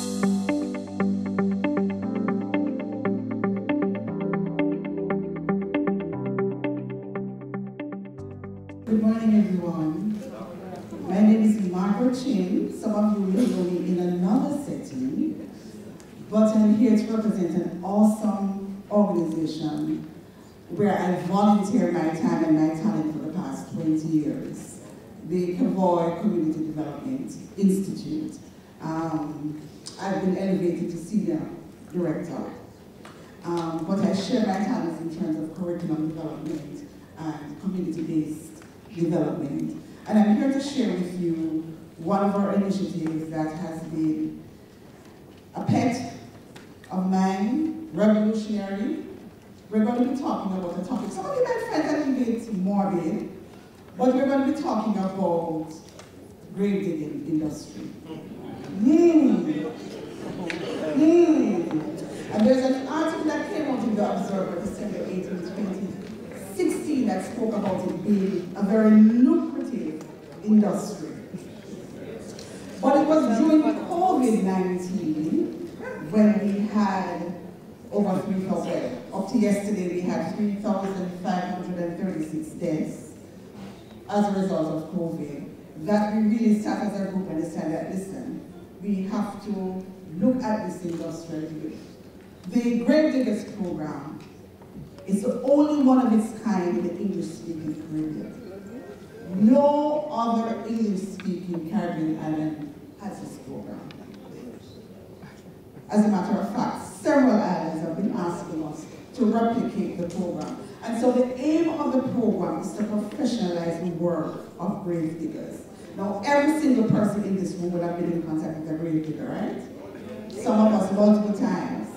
Good morning, everyone. My name is Margaret Chin. Some of you know me in another setting, but I'm here to represent an awesome organization where I volunteer my time and my talent for the past 20 years, the Cavoy Community Development Institute. Um, I've been elevated to senior director, um, but I share my talents in terms of curriculum development and community-based development. And I'm here to share with you one of our initiatives that has been a pet of mine, revolutionary. We're going to be talking about a topic. Some of you might find that a bit morbid, but we're going to be talking about grave digging industry. Hmm. Hmm. And there's an article that came out in the Observer December 18, 2016 that spoke about it being a very lucrative industry. But it was during COVID-19 when we had over 3,000, up to yesterday we had 3,536 deaths as a result of COVID, that we really sat as a group and decided that, listen, we have to look at this industrial industry. The Grave Diggers program is the only one of its kind in the English-speaking Caribbean. No other English-speaking Caribbean island has this program. As a matter of fact, several islands have been asking us to replicate the program. And so the aim of the program is to professionalize the work of grave diggers. Now, every single person in this room would have been in contact with a grave digger, right? Some of us multiple times.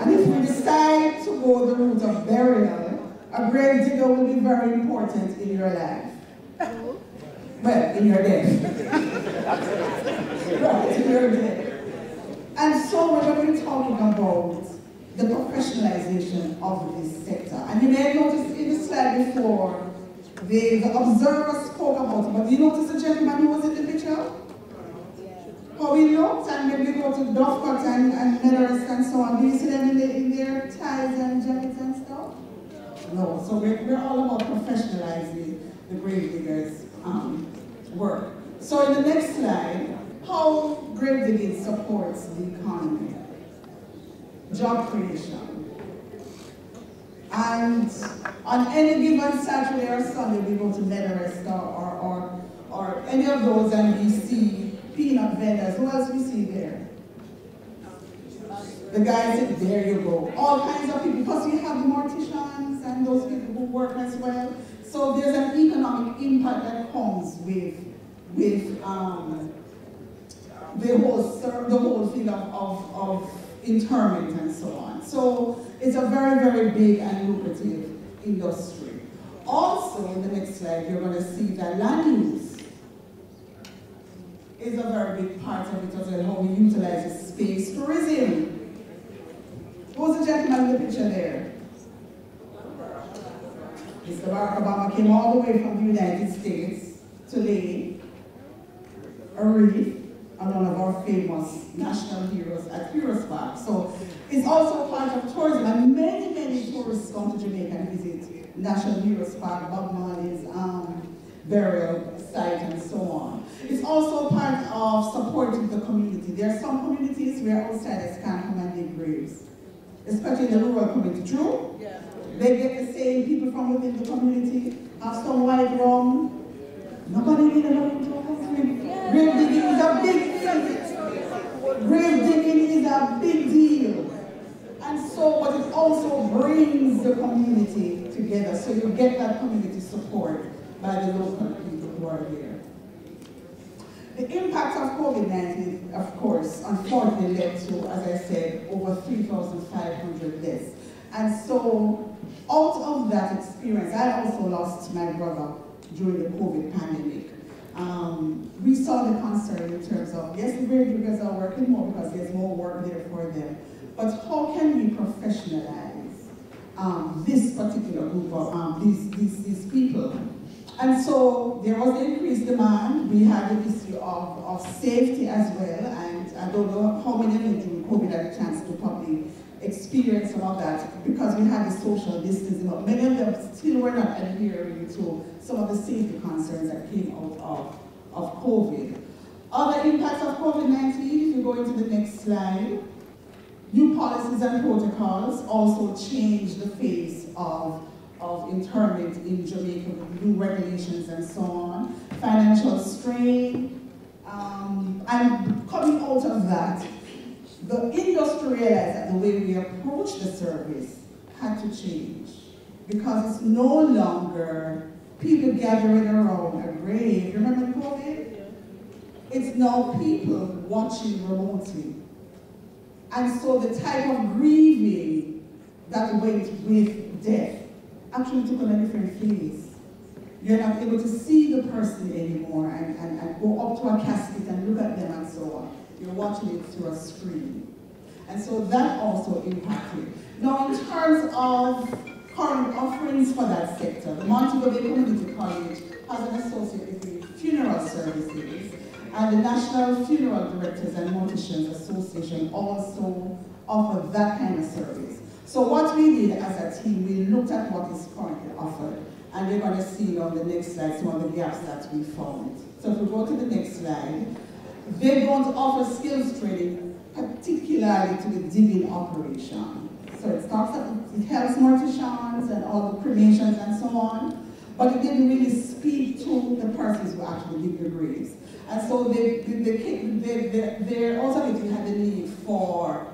And if we decide to go the route of burial, a grave digger will be very important in your life. Well, in your death. right, in your death. And so we're going to be talking about the professionalization of this sector. And you may have noticed in the slide before, the, the observer spoke about but do you notice the gentleman who was in the picture? How he looked, and maybe go to Dovecot and, and Meadows and so on. Do you see them in, the, in their ties and jackets and stuff? No, so we're, we're all about professionalizing the grave diggers' um, work. So in the next slide, how grave digging supports the economy. Job creation. And on any given Saturday or Sunday, we go to Meadowrest or, or, or, any of those and we see peanut vendors. Who else we see there? The guys, there you go. All kinds of people, because you have the morticians and those people who work as well. So there's an economic impact that comes with, with um, the whole the whole thing of, of, of interment and so on. So it's a very, very big and lucrative industry. Also, in the next slide, you're going to see that land use is a very big part of it as well, how we utilize space tourism. Who's the gentleman in the picture there? Mr. Barack Obama came all the way from the United States to lay a wreath on one of our famous national heroes at Heroes Park. So it's also part of tourism, and many, many tourists come to Jamaica and visit National Heroes Park, Bob Marley's um, burial site, and so on. It's also part of supporting the community. There are some communities where outsiders can't come and dig graves, especially in the rural community. True? Yeah. They get the same people from within the community, have some white rum. Nobody really knows Grave digging is a big. Grave digging is a big deal. And so, but it also brings the community together. So you get that community support by the local people who are there. The impact of COVID-19, of course, unfortunately led to, as I said, over 3,500 deaths. And so, out of that experience, I also lost my brother during the COVID pandemic. Um, we saw the concern in terms of, yes, the grave diggers are working more because there's more work there for them, but how can we professionalize um, this particular group of um, these, these, these people? And so there was increased demand. We had the issue of, of safety as well, and I don't know how many of you during COVID had a chance to probably experience some of that because we had the social distancing, but many of them still were not adhering to some of the safety concerns that came out of, of COVID. Other impacts of COVID-19, if you go into the next slide, new policies and protocols also change the face of, of internment in Jamaica with new regulations and so on. Financial strain, um, and coming out of that, the industry realized that the way we approach the service had to change because it's no longer people gathering around a grave. Remember COVID? It's now people watching remotely. And so the type of grieving that went with death actually took on a different phase. You're not able to see the person anymore and, and, and go up to a casket and look at them and so on. You're watching it through a screen. And so that also impacted. Now in terms of current offerings for that sector, the Montego Bay Community College has an associate degree funeral services, and the National Funeral Directors and Morticians Association also offer that kind of service. So what we did as a team, we looked at what is currently offered, and we're going to see on the next slide some of the gaps that we found. So if we go to the next slide, to offer skills training, particularly to the digging operation. So it starts at, it helps morticians and all the cremations and so on, but it didn't really speak to the persons who actually dig the graves. And so they, they, they, they, they ultimately had the need for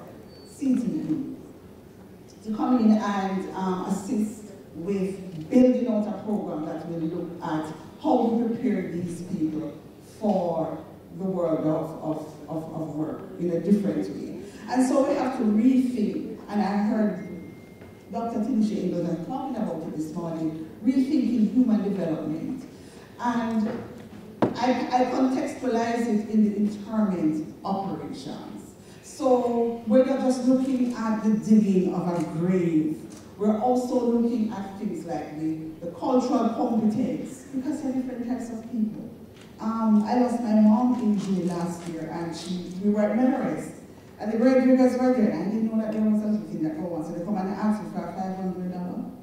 CTE to come in and um, assist with building out a program that will look at how we prepare these people for the world of, of, of, of work in a different way. And so we have to rethink, and I heard Dr. Tinisha Ingolan talking about it this morning, rethinking human development. And I, I contextualize it in the interment operations. So we're not just looking at the digging of a grave, we're also looking at things like the, the cultural competence, because there are different types of people. Um, I lost my mom in June last year, and she, we were at Memories, and the grave diggers were there, and I didn't know that there was such a that go on, so they come and ask me for $500.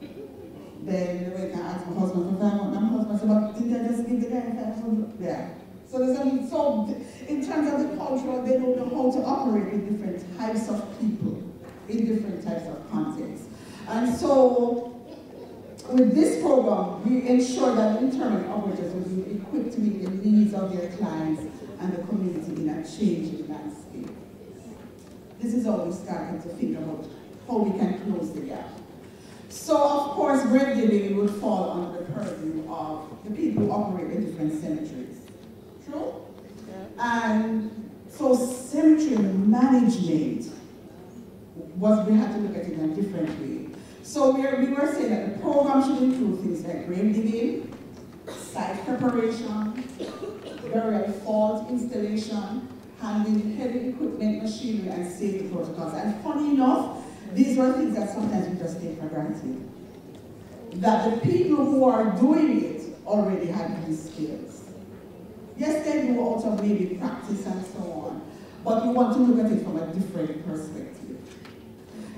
Then they went and asked my husband for $500, my husband said, but did I just give the guy 500 Yeah. So there's a, so in terms of the culture, they don't know how to operate with different types of people, in different types of contexts. And so with this program, we ensure that internment operators will be equipped to meet the needs of their clients and the community in a changing landscape. This is how we started to think about how we can close the gap. So, of course, grave digging would fall under the purview of the people who operate in different cemeteries. True? Yeah. And so cemetery management was, we had to look at it in a different way. So we were saying that the program should include things like grave digging, site preparation, burial vault installation, handling heavy equipment, machinery, and safety protocols. And funny enough, these were things that sometimes we just take for granted. That the people who are doing it already have these skills. Yes, they do out of maybe practice and so on, but we want to look at it from a different perspective.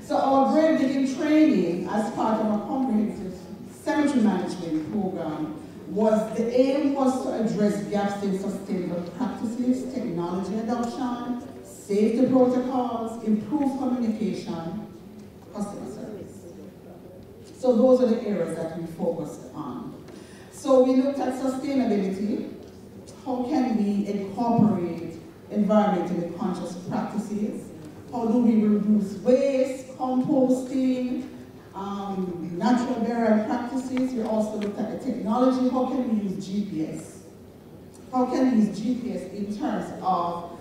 So our grave digging training as part of a comprehensive cemetery management program was, the aim was to address gaps in sustainable practices, technology adoption, safety protocols, improve communication, customer service. So those are the areas that we focused on. So we looked at sustainability. How can we incorporate environmentally conscious practices? How do we reduce waste, composting, um, natural burial practices? We also looked at the technology. How can we use GPS? How can we use GPS in terms of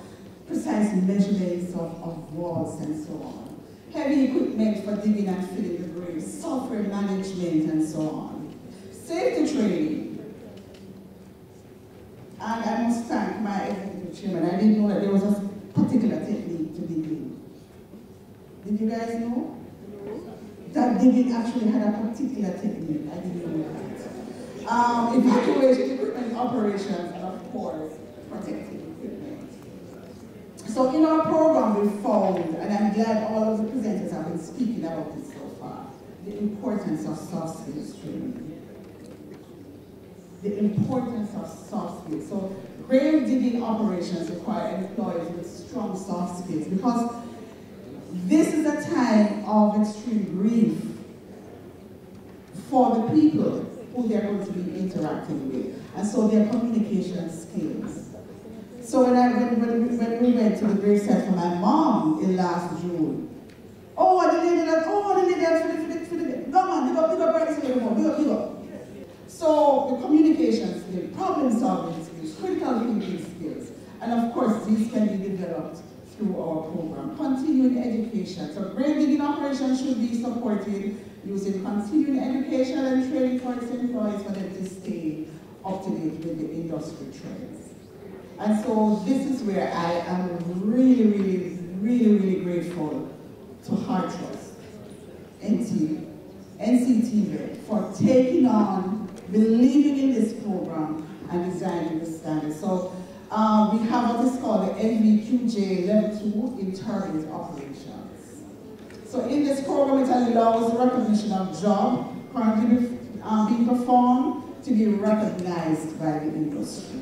precise measurements of, of walls and so on? Heavy equipment for digging and filling the graves, software management and so on. Safety training. And I must thank my executive chairman. I didn't know that there was a particular technique to dig in. Did you guys know? That digging actually had a particular technique. I didn't know that. Um, evacuation equipment operations and of course protecting equipment. So in our program we found, and I'm glad all of the presenters have been speaking about this so far. The importance of soft skills training. The importance of soft skills. So grave digging operations require employees with strong soft skills because this is a time of extreme grief for the people who they're going to be interacting with. And so their communication skills. So when, I, when, when, when we went to the gravesite for my mom in last June, oh, the lady that, oh, the lady that, for the, for the, for the, come on, big up, big up, right, big up, big up, big up. So the communication skills, problem solving skills, critical thinking skills, and of course these can be developed through our program. Continuing education. So grave digging operations should be supported using continuing education and training for its employees for them to stay up to date with the industry trends. And so this is where I am really, really, really, really grateful to HeartTrust, NT, NCTV for taking on, believing in this program and designing the standards. So um, we have what is called the NVQJ Level 2 in Operations. So in this program, it allows recognition of job currently um, being performed to be recognized by the industry.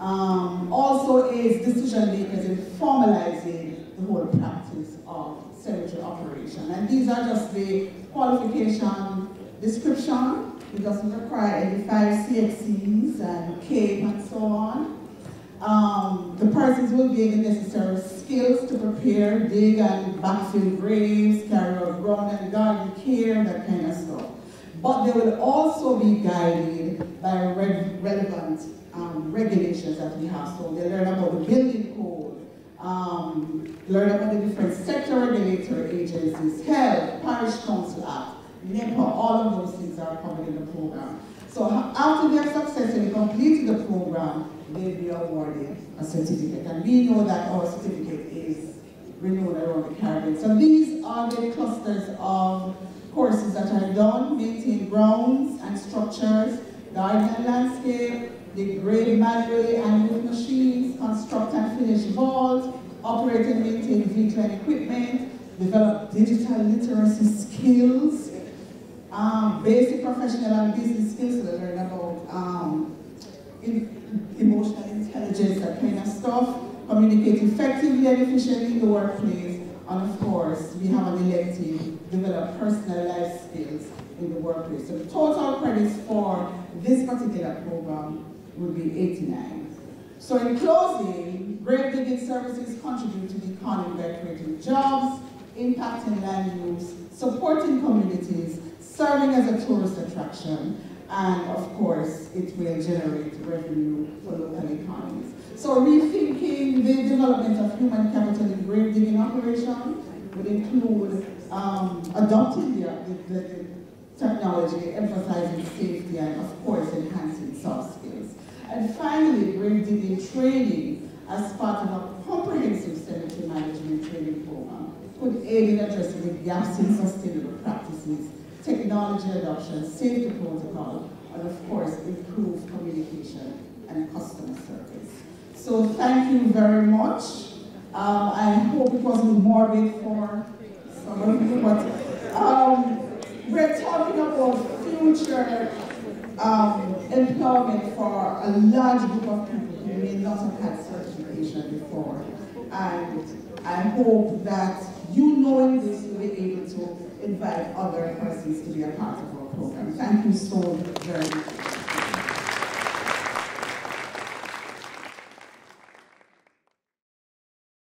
Um, also aids decision makers in formalizing the whole practice of cemetery operation. And these are just the qualification description. It doesn't require any five CXCs and CAPE and so on. Um, the persons will be given necessary skills to prepare, dig and backfill graves, carry out ground and garden care, that kind of stuff but they will also be guided by re relevant um, regulations that we have. So they learn about the building code, um, learn about the different sector regulatory agencies, health, parish council act, NEPA, all of those things are covered in the program. So after they have successfully completed the program, they'll be awarded a certificate. And we know that our certificate is renewed around the Caribbean. So these are the clusters of courses that are done, maintain grounds and structures, garden and landscape, degrade manually and with machines, construct and finish vaults, operate and maintain vehicle and equipment, develop digital literacy skills, um, basic professional and business skills to learn about um, emotional intelligence, that kind of stuff, communicate effectively and efficiently in the workplace, and of course, we have an elective, develop personal life skills in the workplace. So the total credits for this particular program would be 89. So in closing, grave digging services contribute to the economy by creating jobs, impacting land use, supporting communities, serving as a tourist attraction, and of course, it will generate revenue for local economies. So rethinking the development of human capital in grave digging operations would include um, adopting the, the, the, technology, emphasizing safety, and of course, enhancing soft skills. And finally, grave digging training as part of a comprehensive cemetery management training program could aid in addressing the gaps in sustainable practices, technology adoption, safety protocol, and of course, improved communication and customer service. So thank you very much. Um, I hope it wasn't morbid for some of you, but um, we're talking about future um, employment for a large group of people who may not have had certification before. And I hope that you knowing this, you'll be able to invite other persons to be a part of our program. Thank you so very much.